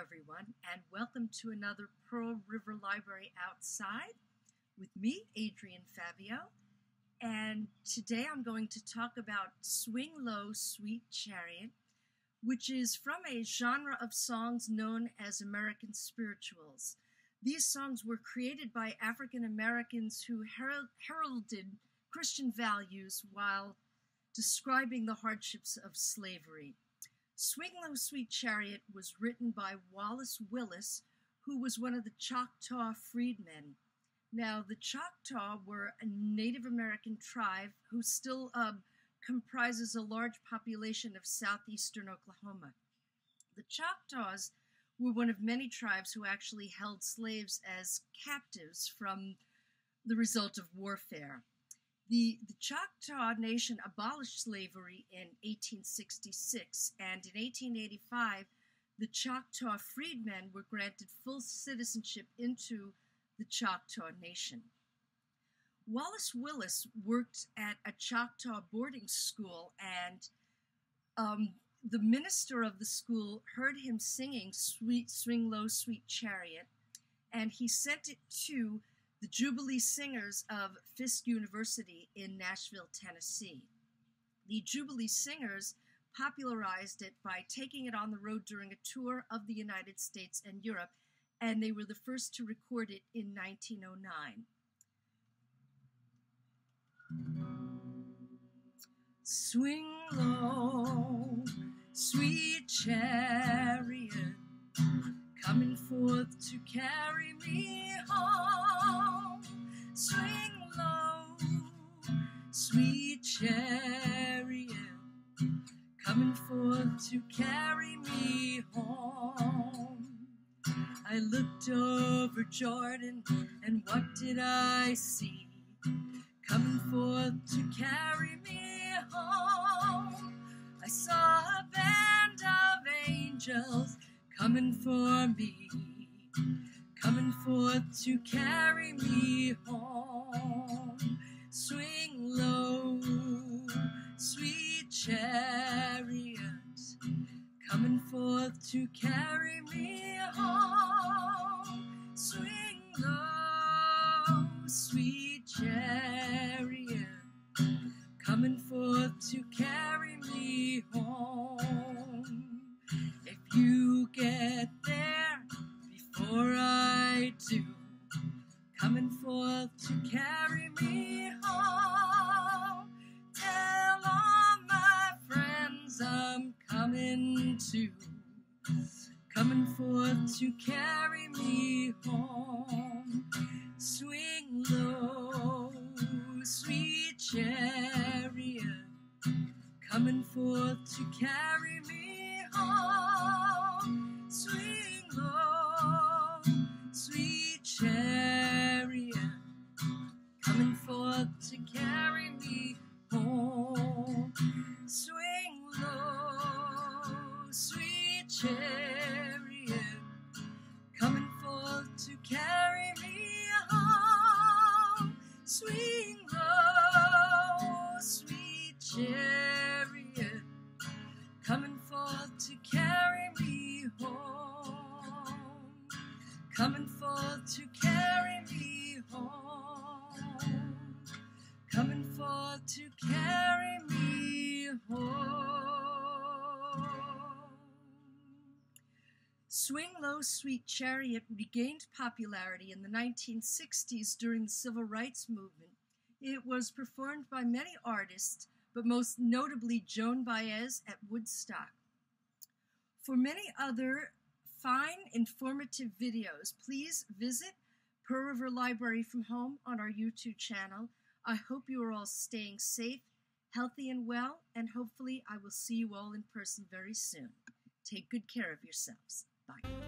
Everyone, and welcome to another Pearl River Library Outside with me, Adrienne Fabio. And today I'm going to talk about Swing Low, Sweet Chariot, which is from a genre of songs known as American spirituals. These songs were created by African Americans who heralded Christian values while describing the hardships of slavery. Swing Low Sweet Chariot was written by Wallace Willis, who was one of the Choctaw freedmen. Now, the Choctaw were a Native American tribe who still um, comprises a large population of southeastern Oklahoma. The Choctaws were one of many tribes who actually held slaves as captives from the result of warfare. The, the Choctaw Nation abolished slavery in 1866, and in 1885, the Choctaw freedmen were granted full citizenship into the Choctaw Nation. Wallace Willis worked at a Choctaw boarding school, and um, the minister of the school heard him singing Sweet Swing Low, Sweet Chariot, and he sent it to the Jubilee Singers of Fisk University in Nashville, Tennessee. The Jubilee Singers popularized it by taking it on the road during a tour of the United States and Europe, and they were the first to record it in 1909. Swing low, sweet chariot, to carry me home. I looked over Jordan, and what did I see? Coming forth to carry me home. I saw a band of angels coming for me, coming forth to carry me home. Swing low, sweet chariot, coming to carry me home. Swing low, sweet chariot, coming forth to carry me home. If you get there before I carry me home. Swing low, sweet chariot, coming forth to carry me home. Swing low, sweet chariot, coming forth to carry me home. Swing low, sweet chariot, Swing Low, Sweet Chariot regained popularity in the 1960s during the Civil Rights Movement. It was performed by many artists, but most notably Joan Baez at Woodstock. For many other fine, informative videos, please visit Pearl River Library from Home on our YouTube channel. I hope you are all staying safe, healthy, and well, and hopefully I will see you all in person very soon. Take good care of yourselves. Bye.